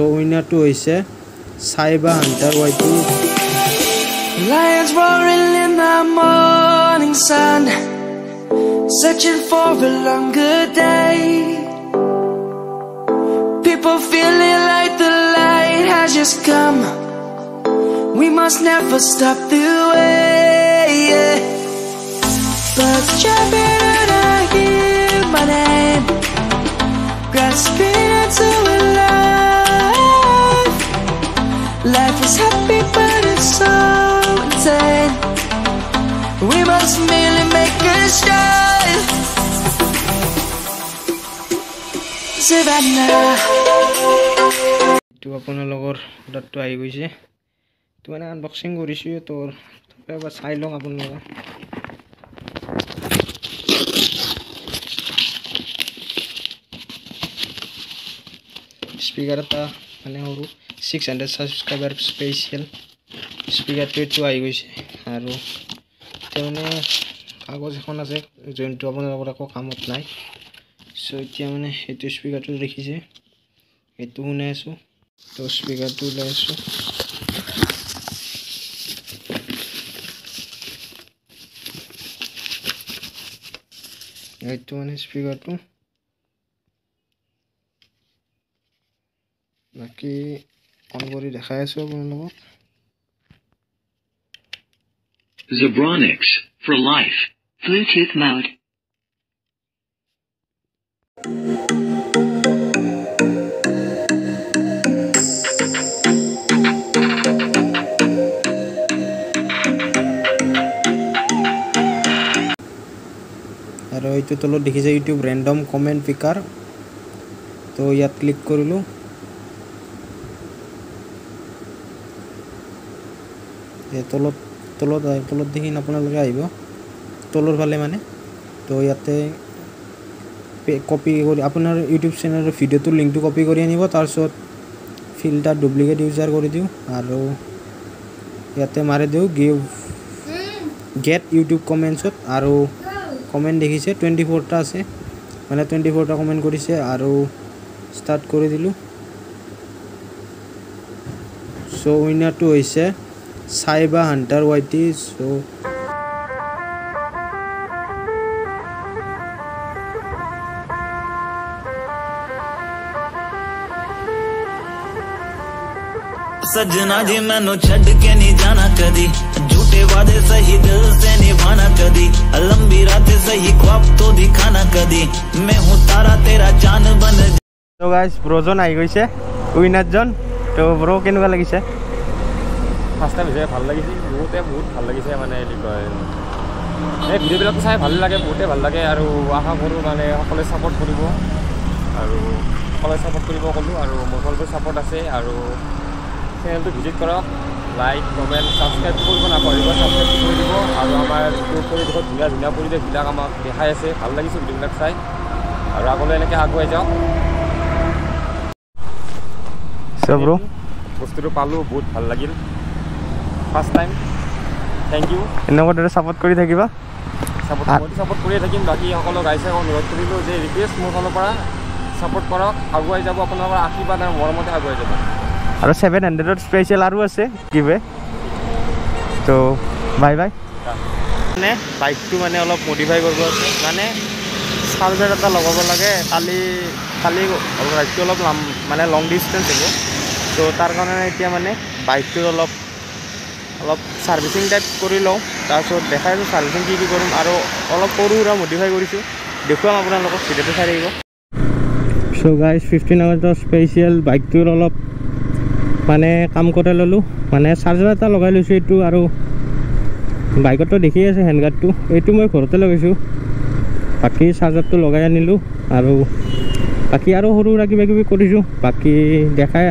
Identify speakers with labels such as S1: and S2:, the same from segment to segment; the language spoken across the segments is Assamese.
S1: to উইনাৰটো cyber hunter হান্টাৰ ৱাইটো Lions roaring in the morning sun Searching for a longer day People feeling like the light has just come We must never stop the way yeah. Birds jumping We must Itu apa nih logor? Udah tua ibu mana unboxing gue review itu. Tapi apa sih long apa nih? Speaker ta, mana huruf? 600 subscriber spesial speaker itu aja guys, harus তাৰমানে কাগজ এখন আছে যোনটো আপোনালোকৰ একো কামত নাই চ' এতিয়া মানে সেইটো স্পীকাৰটো দেখিছে সেইটো শুনাই আছোঁ তো স্পীকাৰটো ওলাই আছোঁ এইটো মানে স্পীকাৰটো বাকী অন কৰি দেখাই আছোঁ আপোনালোকক Zebronix for life. Bluetooth mode. আৰু এইটো তলত দেখিছে ইউটিউব ৰেণ্ডম কমেণ্ট পিকাৰ তো ইয়াত ক্লিক কৰিলোঁ তলত তলত তলত দেখি আপোনালোকে আহিব তলৰ ফালে মানে তো ইয়াতে কপি কৰি আপোনাৰ ইউটিউব চেনেলৰ ভিডিঅ'টোৰ লিংকটো কপি কৰি আনিব তাৰপিছত ফিল্টাৰ ডুপ্লিকেট ইউজাৰ কৰি দিওঁ আৰু ইয়াতে মাৰি দিওঁ গিভ গেট ইউটিউব কমেণ্টছত আৰু কমেণ্ট দেখিছে টুৱেণ্টি ফ'ৰটা আছে মানে টুৱেণ্টি ফ'ৰটা কমেণ্ট কৰিছে আৰু ষ্টাৰ্ট কৰি দিলোঁ চ' উইনাৰটো হৈছে साइबा हंटर वाइटी सो सजना जी मैनू के नहीं जाना कदी झूठे वादे सही दिल से निभाना कदी लंबी रात सही ख्वाब तो दिखाना कदी मैं हूँ तारा तेरा चांद बन तो गाइस ब्रोजोन आई गई से तो ब्रो ব্রো लगी से ফাৰ্ষ্ট টাইম হিচাপে ভাল লাগিছে বহুতে বহুত ভাল লাগিছে মানে কি কয় এই ভিডিঅ'বিলাক চাই ভাল লাগে বহুতে ভাল লাগে আৰু আশা কৰোঁ মানে সকলোৱে ছাপৰ্ট কৰিব আৰু সকলোৱে ছাপৰ্ট কৰিব ক'লোঁ আৰু মোৰ ফালৰ ছাপৰ্ট আছে আৰু চেনেলটো ভিজিট কৰক লাইক কমেণ্ট ছাবস্ক্ৰাইব কৰিব নাপাহৰিব ছাবস্ক্ৰাইব কৰি দিব আৰু আমাৰ যিটো পৰিৱেশত ধুনীয়া ধুনীয়া পৰিৱেশবিলাক আমাক দেখাই আছে ভাল লাগিছে ভিডিঅ'বিলাক চাই আৰু আগলৈ এনেকৈ আগুৱাই যাওঁ বস্তুটো পালোঁ বহুত ভাল লাগিল ফাৰ্ষ্ট টাইম থেংক ইউ এনেকুৱা দৰে ছাপোৰ্ট কৰি থাকিবা ছাপোৰ্ট কৰিয়ে থাকিম বাকীসকলক আহিছে অনুৰোধ কৰিলোঁ যে ৰিকুৱেষ্ট মোৰ ফালৰ পৰা ছাপোৰ্ট কৰক আগুৱাই যাব আপোনালোকৰ আশীৰ্বাদ আৰু মৰমতে আগুৱাই যাব আৰু ছেভেন হাণ্ড্ৰেডত স্পেচিয়েল আৰু আছে কিবে তো বাই বাই মানে বাইকটো মানে অলপ মডিফাই কৰিব আছে মানে চাৰ্জাৰ এটা লগাব লাগে কালি কালি বাইকটো অলপ লাম মানে লং ডিষ্টেঞ্চ হ'ব তো তাৰ কাৰণে এতিয়া মানে বাইকটোৰ অলপ অলপ চাৰ্ভিচিং টাইপ করে লো তারপর দেখাই সার্ভিসিং কি কি করম আর অল্প সরু সুরা মডিফাই করছো দেখাম আপনার ভিডিওতে চাই রাখব সো গাইজ ফিফটিন আগস্টর স্পেশিয়াল বাইকটির অল্প মানে কাম কৰি ল'লোঁ মানে চাৰ্জাৰ এটা লগাই লৈছোঁ এইটো আৰু বাইকত তো দেখিয়ে আছে হ্যান্ডগাৰ্ডটো এইটো মই ঘৰতে লগাইছোঁ বাকী চাৰ্জাৰটো লগাই আনিলো আৰ বাকি আৰো সৰু কিবা কবি কৰিছোঁ বাকী দেখাই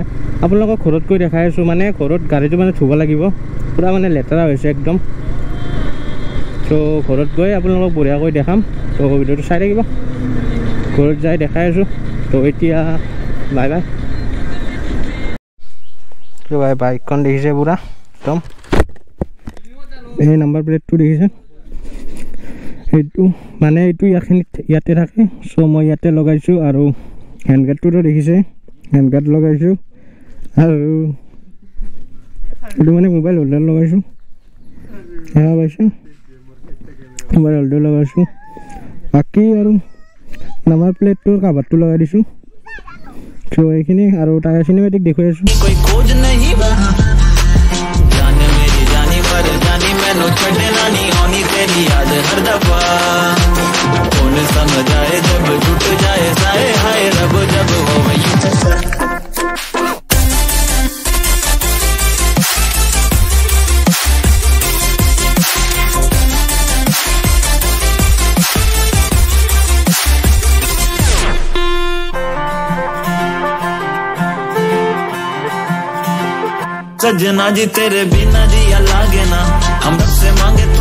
S1: আপোনালোকক ঘৰত কৈ দেখাই আছোঁ মানে ঘৰত গাড়ীটো মানে ধুব লাগিব পুৰা মানে লেতেৰা হৈছে একদম চ' ঘৰত গৈ আপোনালোকক বঢ়িয়াকৈ দেখাম চ' ভিডিঅ'টো চাই থাকিব ঘৰত যাই দেখাই আছোঁ তো এতিয়া বাই বাই বাই বাইকখন দেখিছে পুৰা একদম এই নাম্বাৰ প্লেটটো দেখিছে এইটো মানে এইটো ইয়াখিনি ইয়াতে থাকে চ' মই ইয়াতে লগাইছোঁ আৰু হেণ্ড গাৰ্ডটোতো দেখিছে হেণ্ড গাৰ্ড লগাইছোঁ मैं मोबाइल होल्डर लगे हाँ पाई मोबाइल होल्डर लगे बाकी और नम्बर प्लेट तो कभार तो लगे दीसूँ तो ये और टाइम सिनेमेटिक देखाई जब जब जाए जाए हाय रब सजना जी तेरे बिना जिया लागे ना हम से मांगे